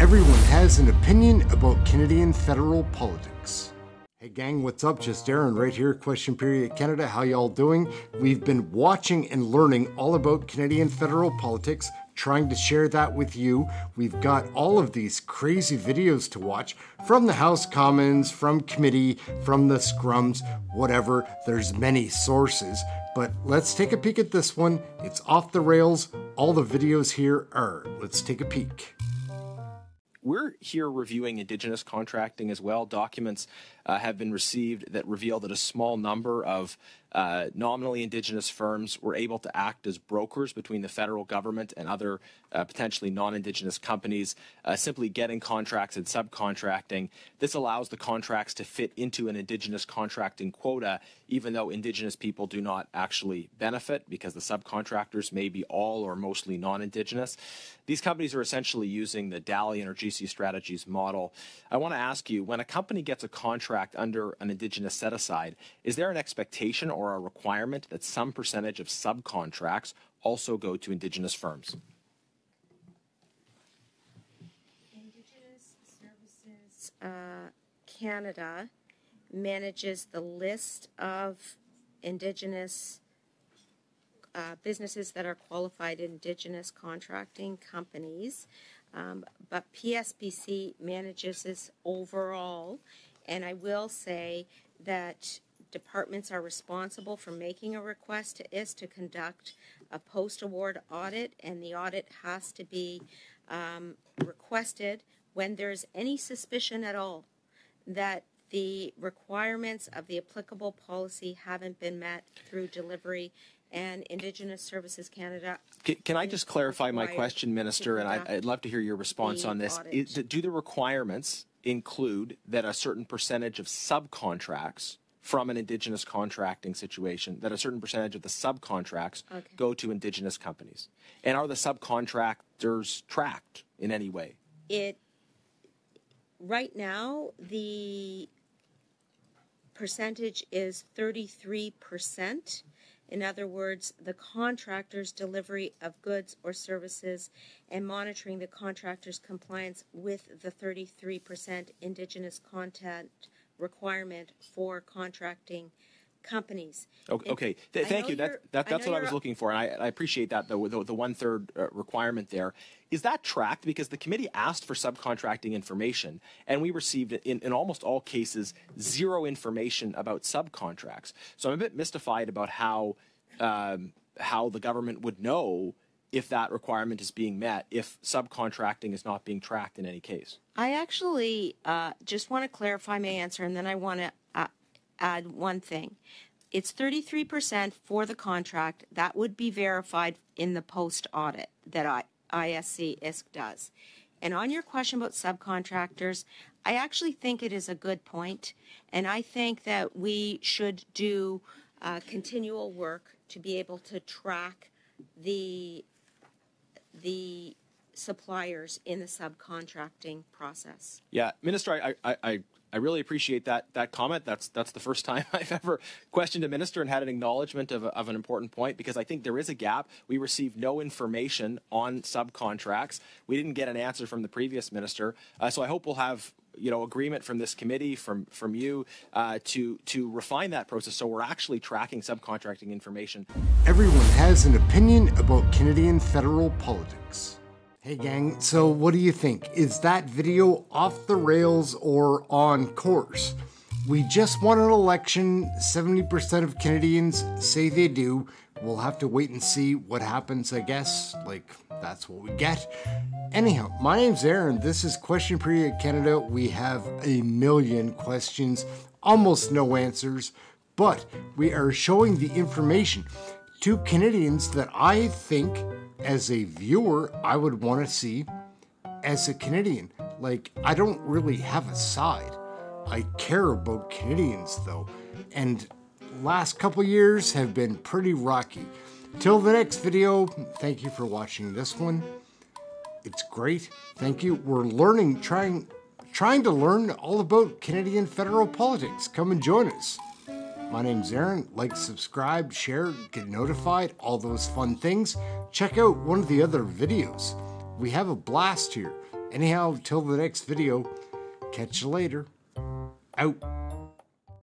Everyone has an opinion about Canadian federal politics. Hey gang, what's up? Just Ehren right here, Question Period Canada. How y'all doing? We've been watching and learning all about Canadian federal politics, trying to share that with you. We've got all of these crazy videos to watch from the House Commons, from committee, from the scrums, whatever. There's many sources. But let's take a peek at this one. It's off the rails. All the videos here are. Let's take a peek. We're here reviewing Indigenous contracting as well. Documents uh, have been received that reveal that a small number of uh, nominally Indigenous firms were able to act as brokers between the federal government and other uh, potentially non-Indigenous companies, uh, simply getting contracts and subcontracting. This allows the contracts to fit into an Indigenous contracting quota, even though Indigenous people do not actually benefit because the subcontractors may be all or mostly non-Indigenous. These companies are essentially using the Dalian or GC Strategies model. I want to ask you, when a company gets a contract under an Indigenous set aside, is there an expectation or a requirement that some percentage of subcontracts also go to Indigenous firms? Indigenous Services uh, Canada manages the list of Indigenous uh, businesses that are qualified Indigenous contracting companies. Um, but PSPC manages this overall and I will say that departments are responsible for making a request to ISC to conduct a post-award audit, and the audit has to be um, requested when there's any suspicion at all that the requirements of the applicable policy haven't been met through delivery and Indigenous Services Canada. Can, can I just clarify my question, Minister, and I, would love to hear your response on this. Is, do the requirements include that a certain percentage of subcontracts from an indigenous contracting situation that a certain percentage of the subcontracts okay. go to indigenous companies. And are the subcontractors tracked in any way? It right now the percentage is 33% in other words, the contractor's delivery of goods or services and monitoring the contractor's compliance with the 33% Indigenous content requirement for contracting companies. Okay, okay. Th- thank you. That, that, that's what I was looking for, and I, I appreciate that. The, the, the one third uh, requirement there is that tracked because the committee asked for subcontracting information, and we received in, in almost all cases zero information about subcontracts. So I'm a bit mystified about how um, how the government would know if that requirement is being met if subcontracting is not being tracked in any case. I actually uh, just want to clarify my answer, and then I want to add one thing. It's 33% for the contract. That would be verified in the post audit that I, ISC ISC does. And on your question about subcontractors, I actually think it is a good point, and I think that we should do uh, continual work to be able to track the the suppliers in the subcontracting process. Yeah, Minister, I, I, I I really appreciate that that comment. That's that's the first time I've ever questioned a minister and had an acknowledgement of, of an important point because I think there is a gap. We received no information on subcontracts. We didn't get an answer from the previous minister. Uh, so I hope we'll have you know agreement from this committee from from you uh, to to refine that process so we're actually tracking subcontracting information. Everyone has an opinion about Canadian federal politics. Hey gang, so what do you think? Is that video off the rails or on course? We just won an election, 70% of Canadians say they do. We'll have to wait and see what happens, I guess. Like, that's what we get. Anyhow, my name's Ehren. This is Question Period Canada. We have a million questions, almost no answers, but we are showing the information to Canadians that I think as a viewer, I would want to see as a Canadian. Like, I don't really have a side. I care about Canadians though, and last couple years have been pretty rocky. Till the next video, thank you for watching this one. It's great. Thank you. We're learning, trying, trying to learn all about Canadian federal politics. Come and join us. My name's Ehren. Like, subscribe, share, get notified, all those fun things. Check out one of the other videos. We have a blast here. Anyhow, till the next video, catch you later. Out.